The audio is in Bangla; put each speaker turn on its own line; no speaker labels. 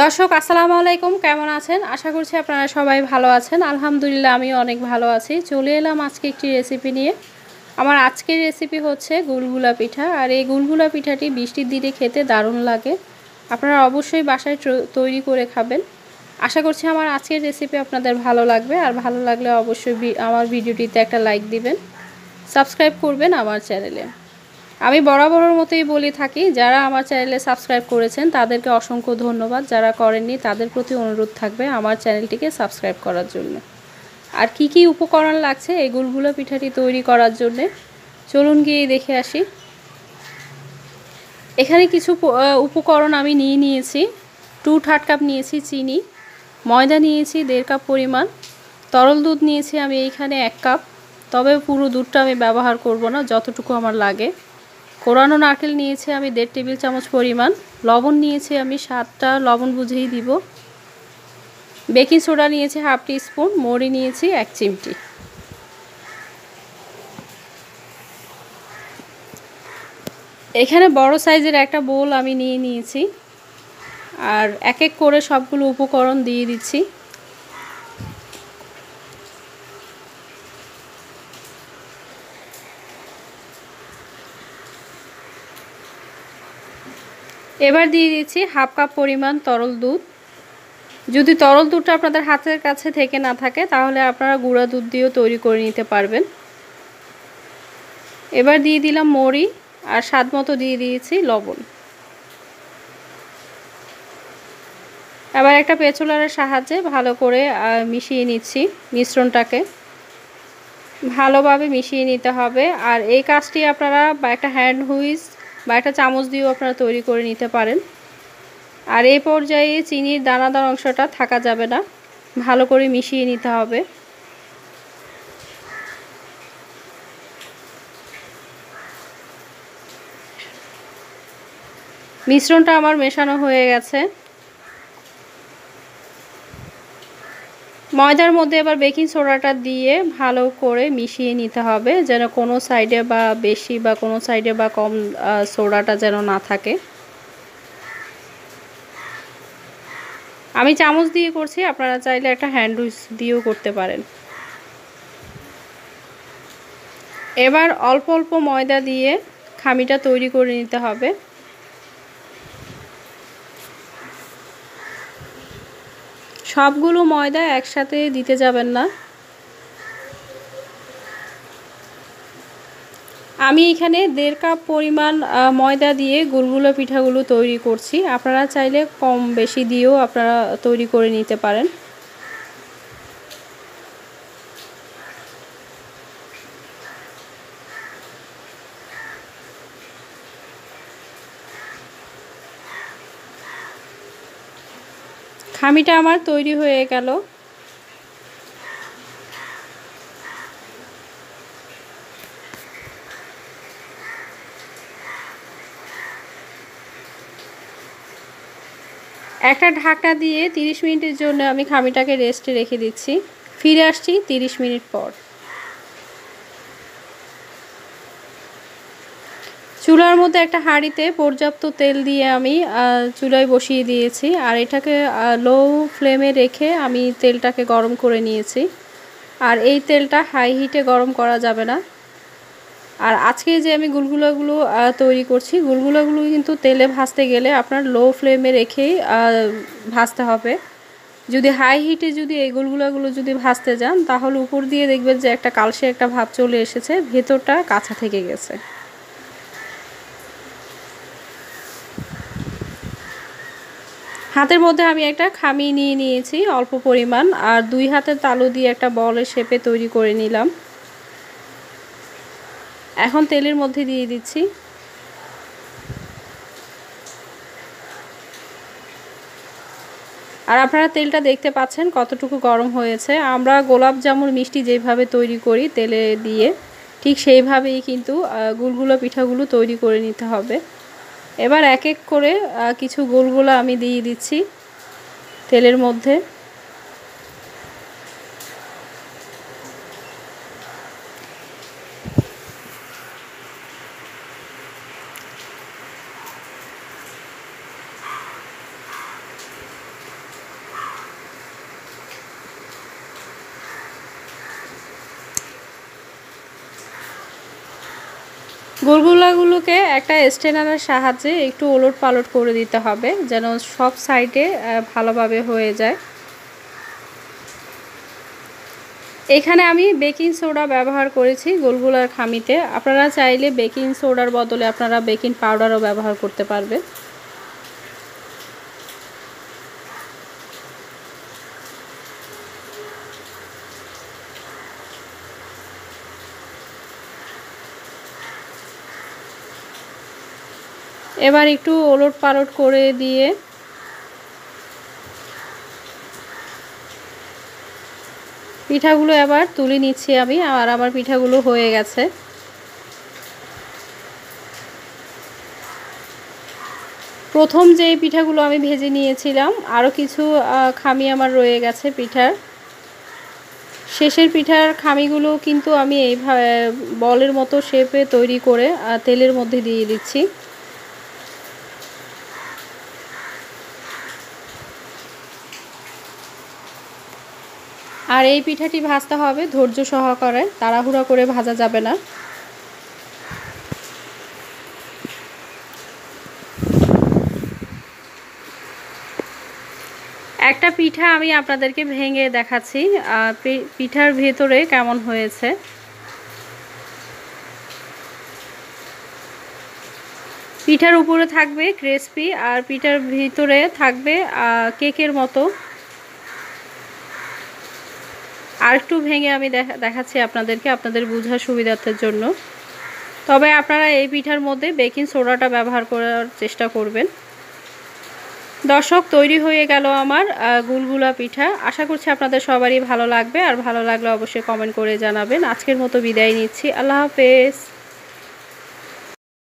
দর্শক, আসসালামু আলাইকুম। কেমন আছেন? আশা করছি আপনারা সবাই ভালো আছেন। আলহামদুলিল্লাহ, আমিও অনেক ভালো আছি। চলে এলাম আজকে একটি রেসিপি নিয়ে। আমার আজকের রেসিপি হচ্ছে গুলগুলা পিঠা। আর এই গুলগুলা পিঠাটি বৃষ্টির দিনে খেতে দারুণ লাগে। আপনারা অবশ্যই বাসায় তৈরি করে খাবেন। আশা করছি আমার আজকের রেসিপি আপনাদের ভালো লাগবে। আর ভালো লাগলে অবশ্যই আমার ভিডিওটিতে একটা লাইক দিবেন। সাবস্ক্রাইব করবেন আমার চ্যানেলে আমি বরাবরের মতোই বলে থাকি, যারা আমার চ্যানেলে সাবস্ক্রাইব করেছেন, তাদেরকে অসংখ্য ধন্যবাদ। যারা করেননি, তাদের প্রতি অনুরোধ থাকবে আমার চ্যানেলটিকে সাবস্ক্রাইব করার জন্য। আর কি কি উপকরণ লাগছে এই গুলগুলো পিঠাটি তৈরি করার জন্যে? চলুন গিয়ে দেখে আসি। এখানে কিছু উপকরণ আমি নিয়ে নিয়েছি। টু থার্ড কাপ নিয়েছি, চিনি। ময়দা নিয়েছি, দেড় কাপ পরিমাণ। তরল দুধ নিয়েছি আমি এইখানে এক কাপ। তবে পুরো দুধটা আমি ব্যবহার করব না, যতটুকু আমার লাগে। কোরানো নারকেল নিয়েছি আমি দেড় টেবিল চামচ পরিমাণ। লবণ নিয়েছি আমি সাতটা, লবণ বুঝেই দিব। বেকিং সোডা নিয়েছি হাফ টি স্পুন মরি নিয়েছি এক চিমটি। এখানে বড় সাইজের একটা বোল আমি নিয়ে নিয়েছি। আর এক এক করে সবগুলো উপকরণ দিয়ে দিচ্ছি। এবার দিয়ে দিচ্ছি হাফ কাপ পরিমাণ তরল দুধ। যদি তরল দুধটা আপনাদের হাতের কাছে থেকে না থাকে, তাহলে আপনারা গুঁড়া দুধ দিয়েও তৈরি করে নিতে পারবেন। এবার দিয়ে দিলাম মরি আর স্বাদ মতো দিয়ে দিয়েছি লবণ। এবার একটা পেঁচুলারের সাহায্যে ভালো করে মিশিয়ে নিচ্ছি মিশ্রণটাকে। ভালোভাবে মিশিয়ে নিতে হবে। আর এই কাজটি আপনারা বা একটা হ্যান্ড হুইস বা একটা চামচ দিয়েও আপনারা তৈরি করে নিতে পারেন। আর এই পর্যায়ে চিনির দানাদার অংশটা থাকা যাবে না। ভালো করে মিশিয়ে নিতে হবে। মিশ্রণটা আমার মেশানো হয়ে গেছে। ময়দার মধ্যে এবার বেকিং সোডাটা দিয়ে ভালো করে মিশিয়ে নিতে হবে, যেন কোনো সাইডে বা বেশি বা কোনো সাইডে বা কম সোডাটা যেন না থাকে। আমি চামচ দিয়ে করছি, আপনারা চাইলে একটা হ্যান্ড উইচ দিয়েও করতে পারেন। এবার অল্প অল্প ময়দা দিয়ে খামিটা তৈরি করে নিতে হবে। সবগুলো ময়দা একসাথে দিতে যাবেন না। আমি এখানে দেড় কাপ পরিমাণ ময়দা দিয়ে গুলগুলো পিঠাগুলো তৈরি করছি। আপনারা চাইলে কম বেশি দিয়েও আপনারা তৈরি করে নিতে পারেন। খামিটা আমার তৈরি হয়ে গেল। একটা ঢাকা দিয়ে 30 মিনিটের জন্য আমি খামিটাকে রেস্টে রেখে দিচ্ছি। ফিরে আসছি 30 মিনিট পর। চুলার মধ্যে একটা হাঁড়িতে পর্যাপ্ত তেল দিয়ে আমি চুলায় বসিয়ে দিয়েছি। আর এটাকে লো ফ্লেমে রেখে আমি তেলটাকে গরম করে নিয়েছি। আর এই তেলটা হাই হিটে গরম করা যাবে না। আর আজকে যে আমি গুলগুলাগুলো তৈরি করছি, গুলগুলাগুলো কিন্তু তেলে ভাজতে গেলে আপনার লো ফ্লেমে রেখেই ভাজতে হবে। যদি হাই হিটে যদি এই গুলগুলাগুলো যদি ভাজতে যান, তাহলে উপর দিয়ে দেখবেন যে একটা কালসে একটা ভাব চলে এসেছে, ভেতরটা কাঁচা থেকে গেছে। হাতের মধ্যে আমি একটা খামি নিয়ে নিয়েছি, অল্প পরিমাণ, আর দুই হাতের তালু দিয়ে একটা বলের শেপে তৈরি করে নিলাম। এখন তেলের মধ্যে দিয়ে দিচ্ছি। আর আপনারা তেলটা দেখতে পাচ্ছেন কতটুকু গরম হয়েছে। আমরা গোলাপ জামুর মিষ্টি যেভাবে তৈরি করি তেলে দিয়ে, ঠিক সেইভাবেই কিন্তু গুলগুলো পিঠাগুলো তৈরি করে নিতে হবে। এবার এক এক করে কিছু গোলগুলো আমি দিয়ে দিচ্ছি তেলের মধ্যে। গুলগুলাগুলোকে একটা স্টেনারের সাহায্যে একটু ওলট পালট করে দিতে হবে, যেন সব সাইডে ভালোভাবে হয়ে যায়। এখানে আমি বেকিং সোডা ব্যবহার করেছি গোলগোলার খামিতে। আপনারা চাইলে বেকিং সোডার বদলে আপনারা বেকিং পাউডারও ব্যবহার করতে পারবেন। এবার একটু ওলট পালট করে দিয়ে পিঠাগুলো এবার তুলে নিচ্ছি আমি, আর আমার পিঠাগুলো হয়ে গেছে। প্রথম যে পিঠাগুলো আমি ভেজে নিয়েছিলাম আরও কিছু খামি আমার রয়ে গেছে পিঠার। শেষের পিঠার খামিগুলো কিন্তু আমি এইভাবে বলের মতো শেপে তৈরি করে তেলের মধ্যে দিয়ে দিচ্ছি। আর এই পিঠাটি ভাজতে হবে ধৈর্য সহকারে। তাড়াহুড়া করে ভাজা যাবে না। একটা পিঠা আমি আপনাদেরকে ভেঙে দেখাচ্ছি। পিঠার ভেতরে কেমন হয়েছে। পিঠার উপরে থাকবে ক্রেসপি আর পিঠার ভিতরে থাকবে কেকের মতো। আর একটু ভেঙে আমি দেখা দেখাচ্ছি আপনাদেরকে, আপনাদের বোঝার সুবিধার্থের জন্য। তবে আপনারা এই পিঠার মধ্যে বেকিং সোডাটা ব্যবহার করার চেষ্টা করবেন। দর্শক, তৈরি হয়ে গেল আমার গুলগুলা পিঠা। আশা করছি আপনাদের সবারই ভালো লাগবে, আর ভালো লাগলে অবশ্যই কমেন্ট করে জানাবেন। আজকের মতো বিদায় নিচ্ছি। আল্লাহ হাফেজ।